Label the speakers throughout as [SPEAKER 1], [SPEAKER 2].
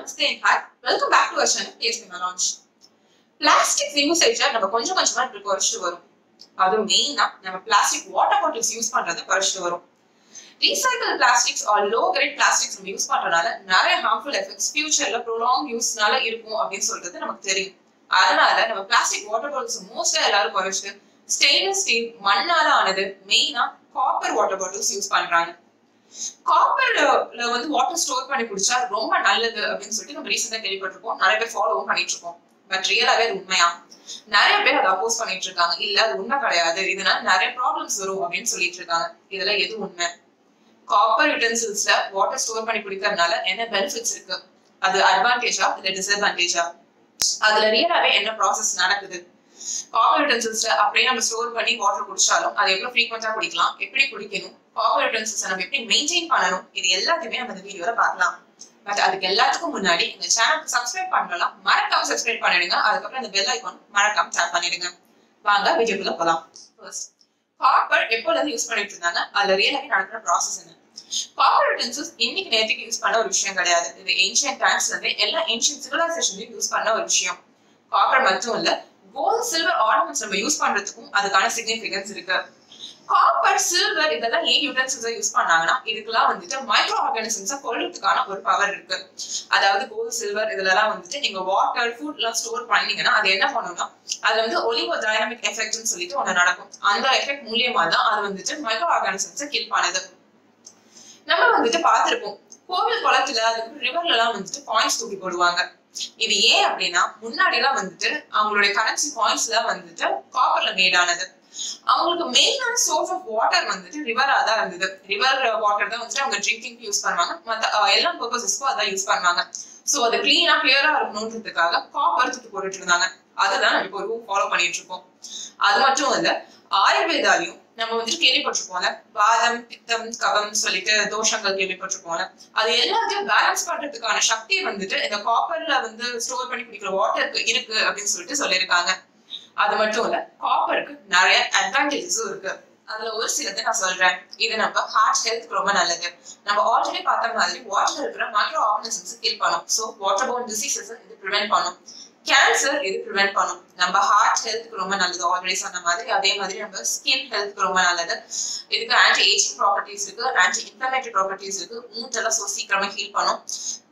[SPEAKER 1] Namaste hi welcome back to our channel BSP launch plastic யூசேஜை நம்ம கொஞ்சம் கொஞ்சமா இப்படி குறைச்சிட்டு வரும். அதுவும் மெயினா நம்ம பிளாஸ்டிக் வாட்டர் பாட்டில்ஸ் யூஸ் பண்றதை குறைச்சிட்டு வரும். Recycle plastics are low grade plastics நம்ம யூஸ் பண்றதுனால நிறைய ஹார்ம்ஃபுல் எஃபெக்ட்ஸ் ஃபியூச்சர்ல ப்ரொலாங் யூஸ்னால இருக்கும் அப்படின்னு சொல்றது நமக்கு தெரியும். அதனால நம்ம பிளாஸ்டிக் வாட்டர் பாட்டில்ஸ் மோஸ்டா எல்லாரும் குறைச்சிட்டு ஸ்டெயின்லெஸ் ஸ்டீல் மண்ணால ஆனது மெயினா காப்பர் வாட்டர் பாட்டில்ஸ் யூஸ் பண்றாங்க. காப்பர்ல வந்து வாட்டர் ஸ்டோர் பண்ணி குடிச்சா ரொம்ப நல்லது அப்படின்னு சொல்லிட்டு நம்ம ரீசெண்டா கேள்விப்பட்டிருக்கோம். நிறைய பேர் ஃபாலோவும் பண்ணிட்டு இருக்கோம் பட் ரியலாவே அது உண்மையா? நிறைய பேர் அதை அப்போஸ் பண்ணிட்டு இருக்காங்க இல்ல அது உண்மை கிடையாது. இதனால நிறைய ப்ராப்ளம்ஸ் வரும் அப்படின்னு சொல்லிட்டு இருக்காங்க இதெல்லாம் எது உண்மை? காப்பர் யூட்டன்சில்ஸ்ல வாட்டர் ஸ்டோர் பண்ணி குடிக்கிறதுனால என்ன பெனிஃபிட்ஸ் இருக்கு? அது அட்வான்டேஜா இல்ல டிஸ்அட்வான்டேஜா அதுல ரியலாவே என்ன ப்ராசஸ் நடக்குது? காப்பர் யூட்டன்சில்ஸ்ல அப்படியே நம்ம ஸ்டோர் பண்ணி வாட்டர் குடிச்சாலும் அதை எவ்வளவு ஃப்ரீக்வெண்டா குடிக்கலாம்? எப்படி குடிக்கணும்? காப்பர் நம்ம எப்படி மெயின்டைன் பண்ணணும்? இது எல்லாத்தையுமே நம்ம இந்த வீடியோல பார்க்கலாம். பட் அதுக்கு எல்லாத்துக்கும் முன்னாடி எங்க சேனலுக்கு சப்ஸ்கிரைப் பண்ணலாம் மறக்காம சப்ஸ்கிரைப் பண்ணிடுங்க. அதுக்கப்புறம் இந்த பெல் ஐக்கான் மறக்காம டேப் பண்ணிடுங்க. வாங்க வீடியோக்குள்ள போலாம். ஃபர்ஸ்ட் காப்பர் எப்போல இருந்து யூஸ் பண்ணிட்டு இருந்தாங்க? அதுல ரியலாவே நடக்கிற ப்ராசஸ் என்ன? காப்பர் யூட்டன்சில்ஸ் இன்னைக்கு நேரத்துக்கு யூஸ் பண்ண ஒரு விஷயம் கிடையாது. இது ஏன்ஷியன் டைம்ஸ்ல இருந்து எல்லா ஏன்ஷியன் சிவிலைசேஷன்லயும் யூஸ் பண்ண ஒரு விஷயம். காப்பர் மட்டும் இல்ல கோல்ட் சில்வர் ஆர்னமெண்ட்ஸ் நம்ம யூஸ் பண்றதுக்கும் அதுக்கான சிக்னிபிகன்ஸ் இருக்கு. காப்பர் சில்வர் இதெல்லாம் ஏன் யூட்டன்சில்ஸை யூஸ் பண்ணாங்கன்னா இதுக்கெல்லாம் வந்துட்டு மைக்ரோ ஆர்கானிசம்ஸை கொள்றதுக்கான ஒரு பவர் இருக்கு. அதாவது கோல்டு சில்வர் இதுலலாம் வந்துட்டு நீங்க வாட்டர் ஃபுட் எல்லாம் ஸ்டோர் பண்ணீங்கன்னா அது என்ன பண்ணணும்னா அதுல வந்து ஒலிவோ டைனமிக் எஃபெக்ட்னு சொல்லிட்டு ஒன்று நடக்கும். அந்த எஃபெக்ட் மூலியமா தான் அது வந்துட்டு மைக்ரோ ஆர்கானிசம்ஸை கில் பண்ணுது. நம்ம வந்துட்டு பார்த்துருப்போம் கோவில் குளத்துல அதுக்கு ரிவர்ல எல்லாம் வந்துட்டு பாயிண்ட்ஸ் தூக்கி போடுவாங்க. இது ஏன் அப்படின்னா முன்னாடி எல்லாம் வந்துட்டு அவங்களுடைய கரன்சி பாயிண்ட்ஸ் எல்லாம் வந்துட்டு காப்பர்ல மேட் ஆனது. அவங்களுக்கு மெயினான சோர்ஸ் ஆஃப் வாட்டர் வந்துட்டு ரிவரா தான் இருந்தது. ரிவர் வாட்டர் தான் வந்துட்டு அவங்க ட்ரிங்கிங் யூஸ் பண்ணுவாங்க. மத்த எல்லா பர்பசஸ்க்கும் அதான் யூஸ் பண்ணுவாங்க. சோ அது கிளீனா கிளியரா இருக்கணுன்றதுக்காக காப்பர் தூக்கி போட்டுட்டு இருந்தாங்க. அதுதான் நம்ம இப்போ ஃபாலோ பண்ணிட்டு இருக்கோம். அது மட்டும் இல்ல ஆயுர்வேதாலையும் நம்ம வந்துட்டு கேள்விப்பட்டிருப்போம்ல வாதம் பித்தம் கவம் சொல்லிட்டு தோஷங்கள் கேள்விப்பட்டிருப்போம்ல அது எல்லாத்தையும் பேலன்ஸ் பண்றதுக்கான சக்தி வந்துட்டு இந்த காப்பர்ல வந்து ஸ்டோர் பண்ணி குடிக்கிற வாட்டருக்கு இருக்கு அப்படின்னு சொல்லிட்டு சொல்லியிருக்காங்க. அது மட்டும் இல்ல காப்பருக்கு நிறைய அட்வான்டேஜஸும் இருக்கு. அதுல ஒரு சிலதை நான் சொல்றேன். இது நம்ம ஹார்ட் ஹெல்த் ரொம்ப நல்லது. நம்ம ஆல்ரெடி பார்த்த மாதிரி வாட்டர்ல இருக்கிற மைக்ரோ ஆர்கனிசம்ஸ் கில் பண்ணும். ஸோ வாட்டர் போன் டிசீசஸ் இது ப்ரிவென்ட் பண்ணும். கேன்சர் இது ப்ரிவென்ட் பண்ணும்? நம்ம ஹார்ட் ஹெல்த்துக்கு ரொம்ப நல்லது. ஆல்ரெடி சொன்ன மாதிரி அதே மாதிரி நம்ம ஸ்கின் ஹெல்த்துக்கு ரொம்ப நல்லது. இதுக்கு ஆன்டி ஏஜிங் ப்ராப்பர்ட்டிஸ் இருக்கு. ஆன்டி இன்ஃபிளமேட்டரி ப்ராப்பர்ட்டிஸ் இருக்கு. மூட்டெல்லாம் ஸோ சீக்கிரமா ஹீல் பண்ணும்.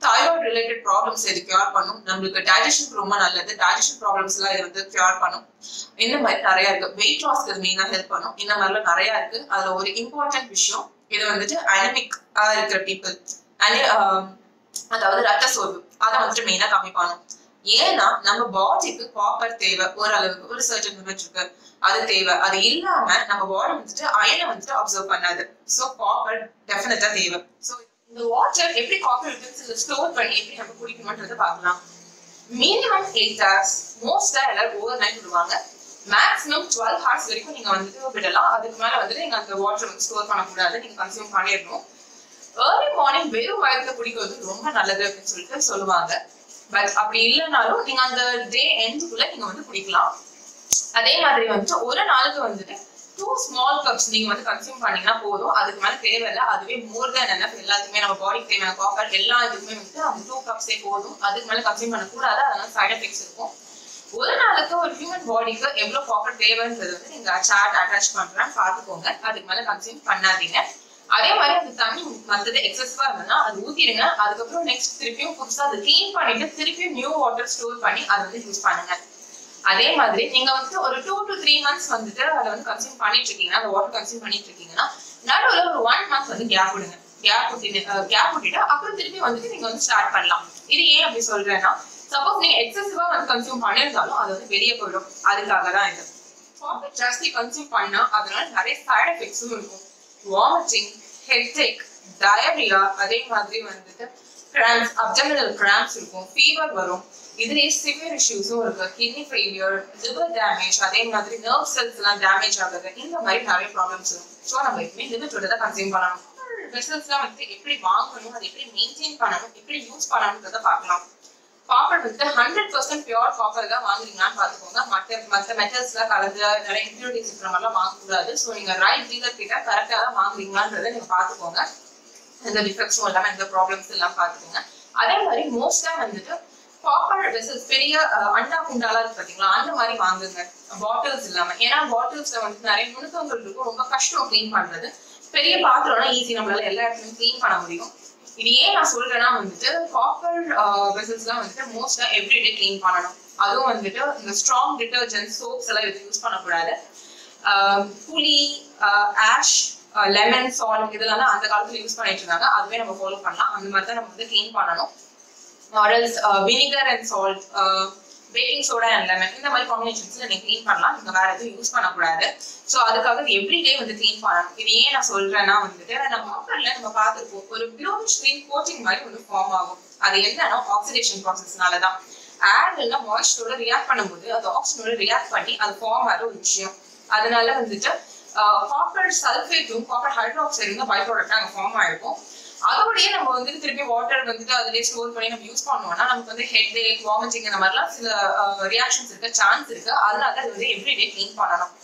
[SPEAKER 1] தைராய்டு ரிலேட்டட் ப்ராப்ளம்ஸ் இது கியூர் பண்ணும்? நம்மளுக்கு டைஜஷனுக்கு ரொம்ப நல்லது. டைஜஷன் ப்ராப்ளம்ஸ் எல்லாம் இது வந்து கியூர் பண்ணும். இந்த மாதிரி நிறைய இருக்கு. வெயிட் லாஸ்க்கு இது மெயினா ஹெல்ப் பண்ணும். இந்த மாதிரிலாம் நிறைய இருக்கு. அதுல ஒரு இம்பார்ட்டன்ட் விஷயம் இது வந்துட்டு அனமிக் இருக்கிற பீப்புள் அதாவது ரத்த சோர்வு. அதை வந்துட்டு மெயினா கம்மி பண்ணும். ஏன்னா நம்ம பாடிக்கு காப்பர் தேவை ஓரளவுக்கு. ஒரு சர்டன் லிமிட் இருக்கு. அது தேவை. அது இல்லாம நம்ம பாடி வந்துட்டு அயனை வந்துட்டு அப்சர்வ் பண்ணாது. சோ காப்பர் டெஃபினட்டா தேவை. சோ இந்த வாட்டர் எப்படி காப்பர் யூட்டன்சில் ஸ்டோர் பண்ணி எப்படி நம்ம குடிக்கணும்ன்றத பார்க்கலாம். மினிமம் எயிட் ஹவர்ஸ் மோஸ்டா எல்லாரும் ஓவர் நைட் விடுவாங்க. மேக்ஸிமம் டுவெல் ஹவர்ஸ் வரைக்கும் நீங்க வந்துட்டு விடலாம். அதுக்கு மேல வந்துட்டு நீங்க அந்த வாட்டர் வந்து ஸ்டோர் பண்ணக்கூடாது. நீங்க கன்சியூம் பண்ணிடணும். ஏர்லி மார்னிங் வெறும் வயிற்றுல குடிக்கிறது ரொம்ப நல்லது அப்படின்னு சொல்லிட்டு சொல்லுவாங்க. பட் அப்படி இல்லைனாலும் நீங்க அந்த டே எண்ட்குள்ள நீங்க வந்து குடிக்கலாம். அதே மாதிரி வந்துட்டு ஒரு நாளுக்கு வந்துட்டு டூ ஸ்மால் கப்ஸ் நீங்க வந்து கன்சியூம் பண்ணீங்கன்னா போதும். அதுக்கு மேல தேவையில்லை. அதுவே மோர் தேன் என்ன எல்லாத்துக்குமே நம்ம பாடிக்கு தேவையான காப்பர் எல்லா இதுக்குமே வந்துட்டு அந்த டூ கப்ஸே போதும். அதுக்கு மேல கன்சியூம் பண்ணக்கூடாது. அதனால சைட் எஃபெக்ட்ஸ் இருக்கும். ஒரு நாளுக்கு ஒரு ஹியூமன் பாடிக்கு எவ்வளவு காப்பர் தேவைன்றது வந்து நீங்க சார்ட் அட்டாச் பண்றேன். பாத்துக்கோங்க அதுக்கு மேல கன்சியூம் பண்ணாதீங்க. அதே மாதிரி அந்த தண்ணி மற்றது எக்ஸசிவா இருந்ததுன்னா அது ஊத்திடுங்க. அதுக்கப்புறம் நெக்ஸ்ட் திருப்பியும் புதுசா அதை கிளீன் பண்ணிட்டு திருப்பியும் நியூ வாட்டர் ஸ்டோர் பண்ணி அதை வந்து யூஸ் பண்ணுங்க. அதே மாதிரி நீங்க வந்துட்டு ஒரு டூ டு த்ரீ மந்த்ஸ் வந்துட்டு அதை வந்து கன்சியூம் பண்ணிட்டு இருக்கீங்கன்னா அந்த வாட்டர் கன்சியூம் பண்ணிட்டு இருக்கீங்கன்னா நடுவில் ஒரு ஒன் மந்த் வந்து கேப் விடுங்க. கேப் விட்டு கேப் விட்டுட்டு அப்புறம் திருப்பி வந்துட்டு நீங்க வந்து ஸ்டார்ட் பண்ணலாம். இது ஏன் அப்படி சொல்றேன்னா சப்போஸ் நீங்க எக்ஸசிவா வந்து கன்சியூம் பண்ணியிருந்தாலும் அது வந்து வெளியே போயிடும். அதுக்காக தான் இது. காஃபி ஜாஸ்தி கன்சியூம் பண்ணா அதனால நிறைய சைட் எஃபெக்ட்ஸும் இருக்கும். வாமிட்டிங் ஹெட்ஏக் டயரியா அதே மாதிரி வந்துட்டு கிராம்ஸ் அப்டமினல் கிராம்ஸ் இருக்கும் ஃபீவர் வரும். இதுலேயே சிவியர் இஷ்யூஸும் இருக்கு. கிட்னி ஃபெயிலியர் லிவர் டேமேஜ் அதே மாதிரி நர்வ் செல்ஸ் எல்லாம் டேமேஜ் ஆகுது. இந்த மாதிரி நிறைய ப்ராப்ளம்ஸ் இருக்கும் ஸோ நம்ம எப்பவுமே லிமிட்டோட தான் கன்சியூம் பண்ணணும். வெசல்ஸ்லாம் வந்து எப்படி வாங்கணும் அதை எப்படி மெயின்டைன் பண்ணணும் எப்படி யூஸ் பண்ணணுன்றத பார்க்கலாம். காப்பர் வந்துட்டு ஹண்ட்ரட் பர்சன்ட் பியூர் காப்பர் தான் வாங்குறீங்களான்னு பாத்துக்கோங்க மற்ற மற்ற மெட்டல்ஸ் எல்லாம் கலந்து நிறைய இம்ப்யூரிட்டிஸ் இருக்கிற மாதிரிலாம் வாங்கக்கூடாது. ஸோ நீங்க ரைட் டீலர் கிட்ட கரெக்டாக தான் வாங்குறீங்களான்றதை நீங்க பாத்துக்கோங்க எந்த டிஃபெக்ட்ஸும் இல்லாம எந்த ப்ராப்ளம்ஸ் எல்லாம் பாத்துக்கோங்க அதே மாதிரி மோஸ்டா வந்துட்டு காப்பர் வெசல்ஸ் பெரிய அண்டா குண்டாலாம் இருக்கு பாத்தீங்களா? அந்த மாதிரி வாங்குங்க. பாட்டில்ஸ் இல்லாம. ஏன்னா பாட்டில்ஸ்ல வந்து நிறைய நுணுக்கங்கள் இருக்கும். ரொம்ப கஷ்டம் க்ளீன் பண்றது. பெரிய பாத்திரம்னா ஈஸி நம்மளால எல்லா இடத்துலயும் க்ளீன் பண்ண முடியும். இது ஏன் நான் சொல்றேன்னா வந்துட்டு காப்பர் uh, வெசல்ஸ்லாம் வந்துட்டு மோஸ்டா எவ்ரிடே க்ளீன் பண்ணணும். அதுவும் வந்துட்டு இந்த ஸ்ட்ராங் டிட்டர்ஜென்ட் சோப்ஸ் எல்லாம் இது யூஸ் பண்ணக்கூடாது. புளி ஆஷ் லெமன் சால்ட் இதெல்லாம் தான் அந்த காலத்துல யூஸ் பண்ணிட்டு இருந்தாங்க. அதுவே நம்ம ஃபாலோ பண்ணலாம். அந்த மாதிரி தான் நம்ம வந்து க்ளீன் பண்ணணும். ஆரல்ஸ் vinegar and salt baking soda and lemon இந்த மாதிரி காம்பினேஷன்ஸ் நீங்க க்ளீன் பண்ணலாம். நீங்க வேற எதுவும் யூஸ் பண்ணக்கூடாது. ஸோ அதுக்காக எவ்ரிடே வந்து க்ளீன் பண்ணணும். இது ஏன் நான் சொல்றேன்னா வந்துட்டு நம்ம ஆஃபர்ல நம்ம பார்த்துருப்போம் ஒரு ப்ளூ ஸ்க்ரீன் கோட்டிங் மாதிரி ஒன்று ஃபார்ம் ஆகும். அது என்னன்னா ஆக்சிடேஷன் ப்ராசஸ்னால தான் ஏர் இல்லை மாய்ஸ்டரோட ரியாக்ட் பண்ணும்போது அது ஆக்சிஜனோட ரியாக்ட் பண்ணி அது ஃபார்ம் ஆகிற ஒரு விஷயம். அதனால வந்துட்டு காப்பர் சல்ஃபேட்டும் காப்பர் ஹைட்ராக்சைடும் பை ப்ராடக்ட் அங்கே ஃபார்ம் ஆயிருக்கும். அதோடய நம்ம வந்து திருப்பி வாட்டர் வந்துட்டு அதிலே ஸ்டோர் பண்ணி நம்ம யூஸ் பண்ணோம்னா நமக்கு வந்து ஹெட் ஏக் வாமிட்டிங் அந்த மாதிரிலாம் சில ரியாக்ஷன்ஸ் இருக்க சான்ஸ் இருக்கு. அதனால அது வந்து எவ்ரிடே க்ளீன் பண்ணணும்.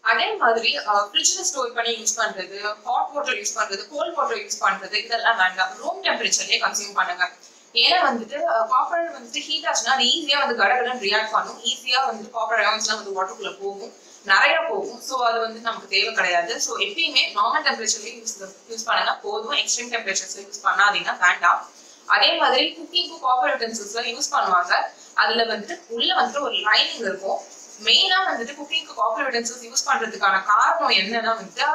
[SPEAKER 1] அதே மாதிரி ஃப்ரிட்ஜில் ஸ்டோர் பண்ணி யூஸ் பண்றது ஹாட் வாட்டர் யூஸ் பண்றது கோல்ட் வாட்டர் யூஸ் பண்றது இதெல்லாம் வேண்டாம். ரூம் டெம்பரேச்சர்லேயே கன்சியூம் பண்ணுங்க. ஏன்னா வந்துட்டு காப்பர் வந்துட்டு ஹீட் ஆச்சுன்னா அது ஈஸியா வந்து கடகடன் ரியாக்ட் பண்ணும். ஈஸியா வந்து காப்பர் அயன்ஸ்லாம் வந்து வாட்டருக்குள்ள போகும். நிறைய போகும். ஸோ அது வந்து நமக்கு தேவை கிடையாது. ஸோ எப்பயுமே நார்மல் டெம்பரேச்சர்லயும் யூஸ் யூஸ் பண்ணுங்க போதும். எக்ஸ்ட்ரீம் டெம்பரேச்சர்ஸ்ல யூஸ் பண்ணாதீங்க. வேண்டாம். அதே மாதிரி குக்கிங்க்கு காப்பர் யூட்டன்சில்ஸ்லாம் யூஸ் பண்ணுவாங்க. அதுல வந்துட்டு உள்ள வந்துட்டு ஒரு லைனிங் இருக்கும். மெயினாக வந்துட்டு குக்கிங்க்கு காப்பர் யூட்டன்சில்ஸ் யூஸ் பண்றதுக்கான காரணம் என்னன்னா வந்துட்டு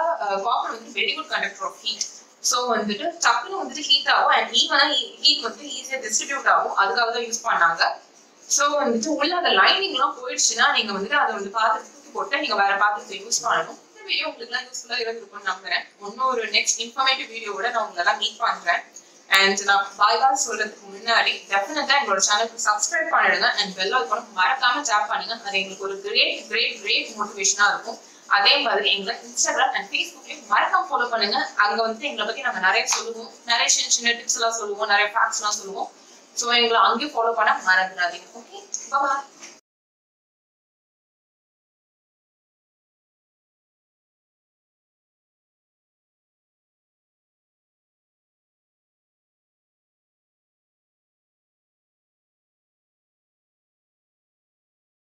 [SPEAKER 1] காப்பர் வந்து very good conductor of heat so வந்துட்டு டக்குன்னு வந்துட்டு ஹீட் ஆகும். அண்ட் ஈவனாக ஹீட் வந்து ஈஸியாக டிஸ்ட்ரிபியூட் ஆகும். அதுக்காக தான் யூஸ் பண்ணாங்க. ஸோ வந்துட்டு உள்ள அந்த லைனிங்லாம் போயிடுச்சுன்னா நீங்க வந்துட்டு அதை வந்து பார்த்துட்டு தூக்கி போட்டு நீங்க வேற பாத்திரத்தை யூஸ் பண்ணணும். இந்த வீடியோ உங்களுக்கு யூஸ்ஃபுல்லா இருந்திருக்கும்னு நம்புறேன். இன்னொரு நெக்ஸ்ட் இன்ஃபர்மேட்டிவ் வீடியோவோட நான் உங்களை எல்லாம் மீட் பண்றேன். அண்ட் நான் பாய் பாய் சொல்றதுக்கு முன்னாடி டெஃபினட்டா எங்களோட சேனலுக்கு சப்ஸ்கிரைப் பண்ணிடுங்க. அண்ட் பெல் ஐக்கான மறக்காம டேப் பண்ணுங்க. அது எங்களுக்கு ஒரு கிரேட் கிரேட் கிரேட் மோட்டிவேஷனா இருக்கும். அதே மாதிரி எங்களை இன்ஸ்டாகிராம் அண்ட் ஃபேஸ்புக்லயும் மறக்காம ஃபாலோ பண்ணுங்க. அங்க வந்து எங்களை பத்தி நாங்க நிறைய சொல்லுவோம். நிறைய சின்ன சின்ன டிப்ஸ் எல்லாம் சொல்லுவோம். நிறைய ஃபேக்ட்ஸ் எல்லாம் சொல்லுவோம். ஸோ எங்களை அங்கேயும் ஃபாலோ பண்ண மறந்துடாதீங்க. Okay bye